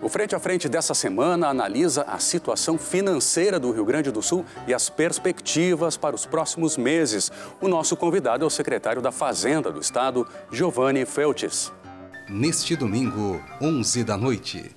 O Frente a Frente dessa semana analisa a situação financeira do Rio Grande do Sul e as perspectivas para os próximos meses. O nosso convidado é o secretário da Fazenda do Estado, Giovanni Feltes. Neste domingo, 11 da noite.